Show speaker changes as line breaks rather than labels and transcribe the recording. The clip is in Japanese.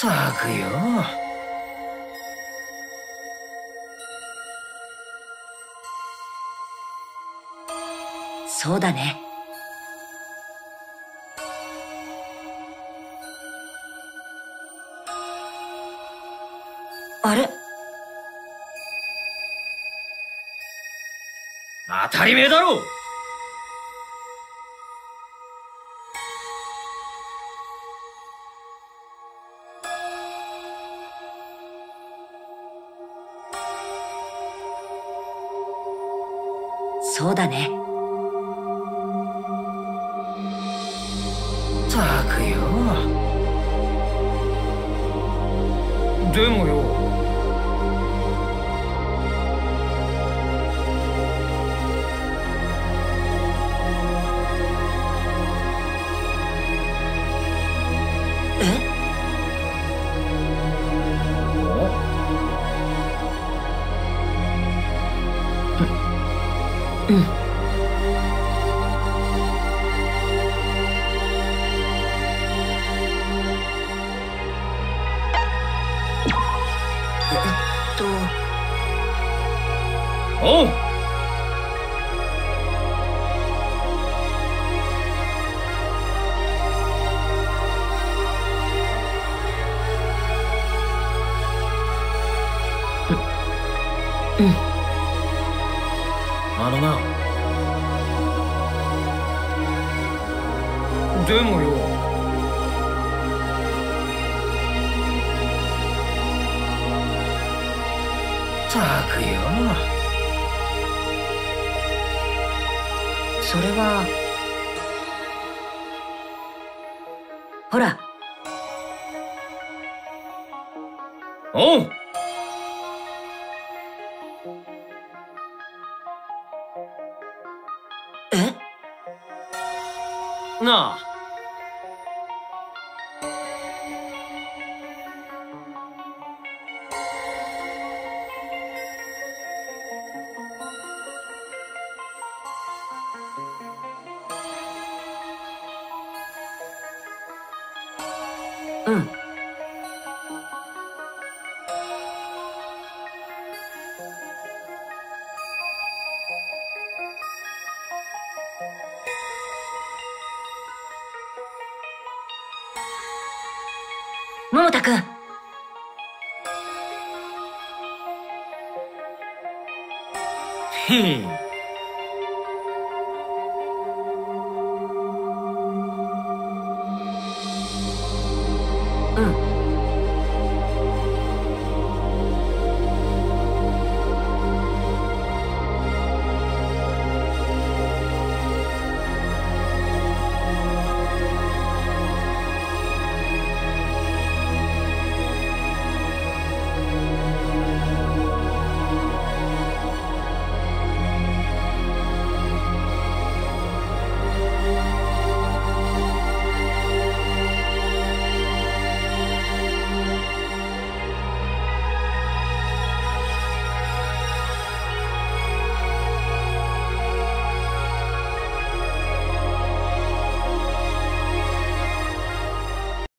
たくよ。
そうだね。あれ？
当たり前だろう
そうだね。
たくよ。でもよ。
うん。えっと、
おう
うん。
あのな。でもよ。たくよ。
それは、ほら、
おうなあ。
うん。桃田くん、
へん。
うん。